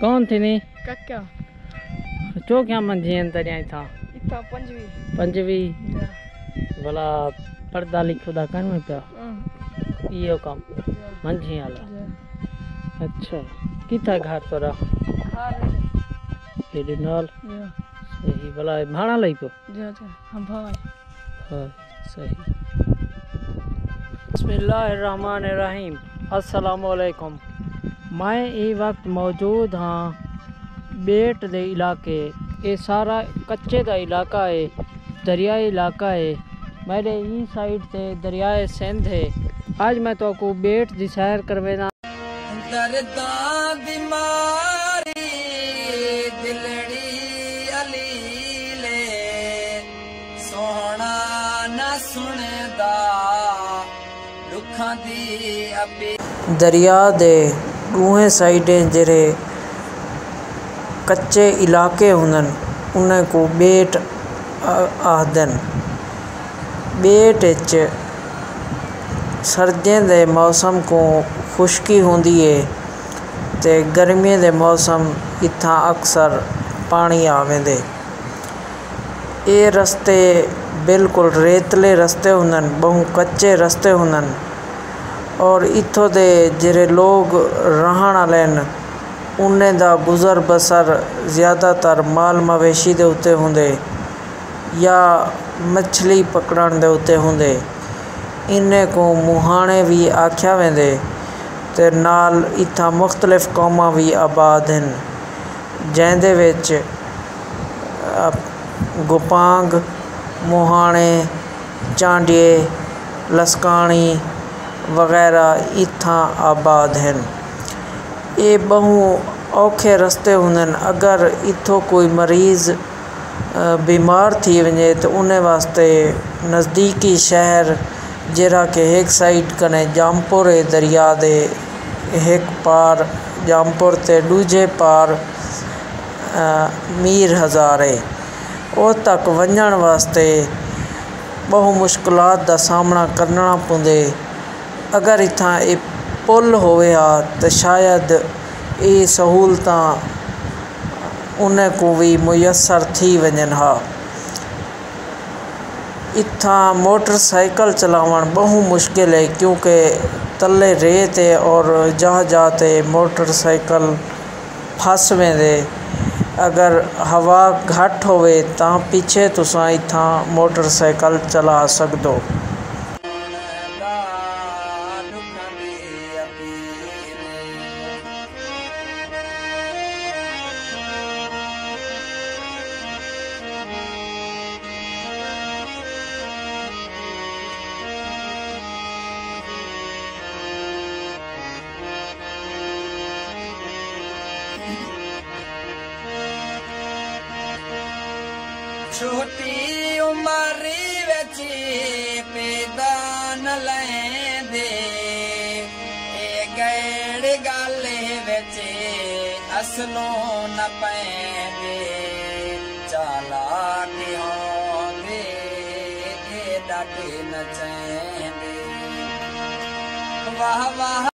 कौन थी नी? कक्का चो क्या मंझी दरिया था? इतना पंजवी। पंजवी? भला पढ़दा लिखदा कन में पिया इहो कम। मंझी वाला अच्छा किथा घर तोरा? हेॾे नाल? सही भला भाड़ा लई पियो हम भाई। हाँ सही। बिस्मिल्लाहिर्रहमानिर्रहीम। अस्सलाम वालेकुम मैं ये वक्त मौजूद हाँ। बेट दे इलाके। ये सारा कच्चे का इलाका है दरियाई इलाका है। मेरे ई साइड से दरियाए सिंध है। आज मैं तो आपको बेट की सैर करवेना दरिया दे दूहें साइडें जरे कच्चे इलाके हुंदन उन्हें को बेट आखदन बेट च सर्दियों के मौसम को खुश्की होंदी है ते गर्मियों के मौसम इत्थां अक्सर पानी आवेंदे ये रस्ते बिल्कुल रेतले रस्ते हुंदन, बहु कच्चे रस्ते हुंदन। और इतों के जे लोग रहा आले न दा गुज़र बसर ज़्यादातर माल मवेशी के उत्ते होंगे या मछली पकड़न के उत्ते होंगे इन्हें को मुहाने भी आख्या वेंदे ते नाल इत्था मुख्तलिफ़ कौम भी आबाद हैं जैंदे गोपांग, मुहाने चांडिए लसकाणी वग़ैरह इथा आबाद हैं। ये बहु औखे रस्ते होंगे अगर इतों कोई मरीज़ बीमार थी वे तो उन्हें वास्ते नज़दीकी शहर जरा कि एक साइड कने जामपुर है दरिया दे एक पार जामपुर ते दूजे पार मीर हज़ारे ओह तक वज़न वास्ते बहु मुश्किलात का सामना करना पवंदे ਅਗਰ ਇਥਾਂ ਇਹ ਪੁੱਲ ਹੋਵੇ ਆ ਤਾਂ ਸ਼ਾਇਦ ਇਹ ਸਹੂਲਤਾਂ उन को भी मुयसर थी वञनि हा इथां मोटरसाइकिल चलावण बहु मुश्किल है क्योंकि तले रेत है और जहाँ जहाँ ते मोटरसाइकिल फस वेंदे अगर हवा घट होवे तां पिछे तुसां इथां मोटरसाइकिल चला सकदो छोटी उमर विच पैदा लेंदे ए गैड़ गाले विच असलो न चाला निहोंदे ए वाह वाह